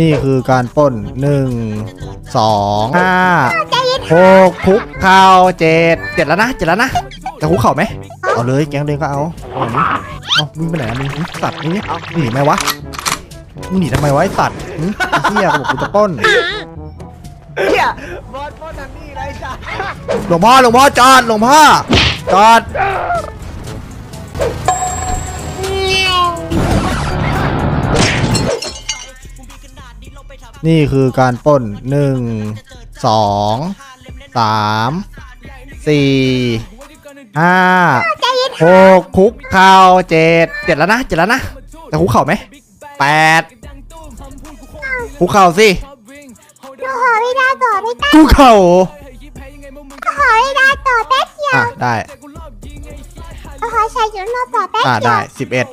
นี่คือการปล้นหนึ่งสองห้าหกคุกเข่าเจ็ดเจ็ดแล้วนะเจ็ดแล้วนะจะคุกเข่าไหมเอาเลยแกงเดงก็เอาเอาหนีเอามึงไปไหนอะมึงหึสัตว์นี่หนีไหมวะมึงหนีทำไมวะไอ้สัตว์หึไอ้เหี้ยกูบอกกูจะปล้นเฮียบอสบอสนันนี่ไรจ้ะหลวงพ่อหลวงพ่อจอดหลวงพ่อจอด นี่คือการปล้นหนึ่งสองสามสี่ห้าหกคุกเข่าเจ็ดเจ็ดแล้วนะเจ็ดแล้วนะจะคุกเข่าไหมแปดคุกเข่าสิหนูขอเวลาต่อไม่ได้คุกเข่าขอเวลาต่อแป๊บเดียวอะได้ขอใช้ชุดนอนต่อแป๊บอ่าเดียวได้สิบเอ็ด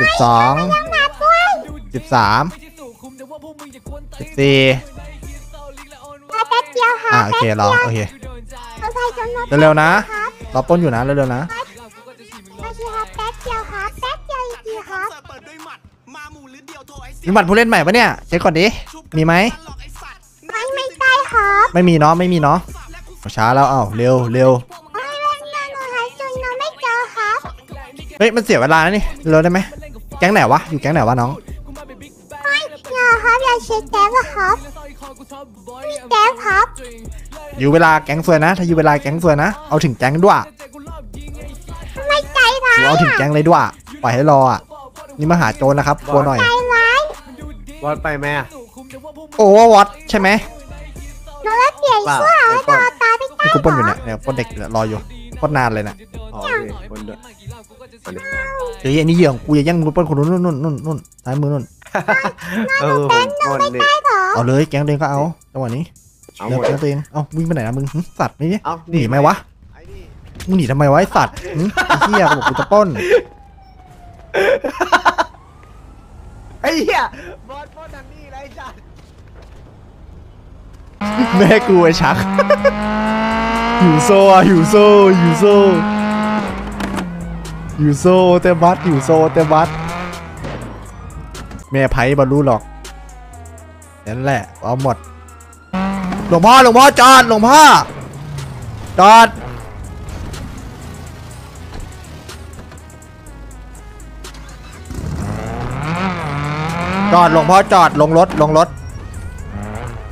สิบสองต้องนับด้วยสิบสาม สิบสี่รอแป๊บเดียวค่ะอ่าโอเครอโอเคขอใช้ชุดนอนเร็วๆนะครับรอปล้นอยู่นะเร็วๆนะ โอเคครับแป๊บเดียวครับแป๊บเดียวจริงๆครับเปิดด้วยหมัดมาหมู่หรือเดียวโทรไอ้เสีมีบัตรผู้เล่นใหม่ปะเนี่ยเช็คก่อนดิมีไหมหลอกไอ้สัตว์ไม่ไม่ได้ครับไม่มีเนาะไม่มีเนาะช้าแล้วเอ้าเร็วเร็วไม่ไม่ไม่หนูหาชุดนอนไม่เจอครับเฮ้ยมันเสียเวลานะนี่เร็วได้ไหมแก๊งไหนวะอยู่แก๊งไหนวะน้องไม่ อย่เช็คแก๊ปอะครับมีแก๊ปครับอยู่เวลาแก๊งสวยนะ ถ้าอยู่เวลาแก๊งสวยนะ เอาถึงแก๊งด้วยไม่ใจร้ายหรือเอาถึงแก๊งเลยด้วย ปล่อยให้รออะ นี่มาหาโจรนะครับกลัวหน่อย ใจร้ายบอสไปไหมอะโอ้วอตใช่ไหมหนูจะเปลี่ยนเปล่าเสื้อไปแล้วปล้ต่นอตาไม่ได้นี่กูปล้นอยู่เนี่ยเนี่ยปล้นเด็กรออยู่ปล้นนานเลยนะอ๋อโอเคคนด้วยมาดิเฮ้ยอันนี้เหยื่อของกูอย่าแย่งมือปล้นคนนู้นนู่นนู่นนู่นนู่นซ้ายมือนู่น เออผมคนนี่ได้เหรอเอาเลยแก๊งตัวเองก็เอาจังหวะนี้เอาเร็หวมดแก๊งตัวเองเอาวิ่งไปไหนนะมึงสัตว์นี่หนีไหมวะมึงหนีทำไมวะไอ้สัตว์เหี้ยกูบอกกูจะป้นไอ้เฮียบอสบอสนันนี่ไรจ้ะแม่กูไอ้ชักหิวโซ่อะหิวโซ่หิวโซ่หิวโซ่เต็มบัสหิวโซ่เต็มบัส แม่ไพ่บรรลุหรอกนั่นแหละเอาหมดหลวงพ่อหลวงพ่อจอดหลวงพ่อจอดจอดหลวงพ่อจอดลงรถลงรถ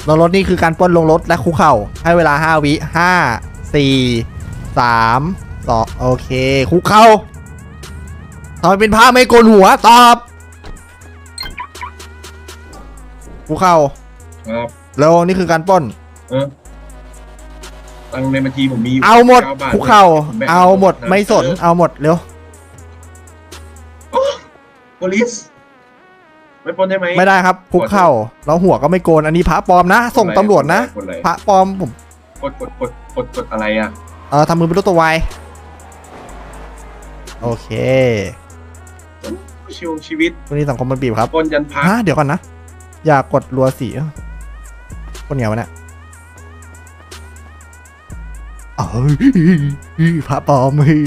ลงรถนี่คือการป้นลงรถและคุกเข่าให้เวลา5วิ5 4 3 2โอเคคุกเข่าทำไมเป็นผ้าไม่โกนหัวตอบ กเข่าครับเร็วนี่คือการปล้น เออตังค์ในบัญชีผมมียู่เอาหมดก้บทคุกเข่าผมแบ่งเอาหมดนะไม่สนเออเอาหมดเร็วโพลิสไม่ปล้นได้ไหม ไม่ได้ครับคุกเข่าแล้วหัวก็ไม่โกน อันนี้พระปลอมนะ ส่งตำรวจนะ กดอะไรพระปลอมผม กดกดกดกดกดอะไรอะ เออทำมือเป็นรูปตัววายโอเคชิวชีวิตวันนี้สังคมมันบีบครับปล้นยันพัก ฮะเดี๋ยวก่อนนะ อย่ากดรัวสีคนเหนียวะเนี่ยเอ้ยพระปลอมเฮ้ย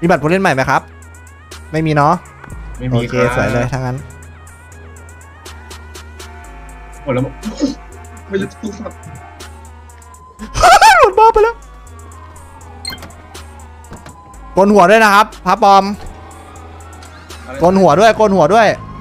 มีบัตรผู้เล่นใหม่ไหมครับ ไม่มีเนาะไม่โอมีเครับสวยเลยถ้างั้นหมดแล้วมั้งไม่รู้ตู้สับหมดบ้าไปแล้วโกนหัวด้วยนะครับพระปลอมอะไรโกนหัวด้วยโกนหัวด้วยอ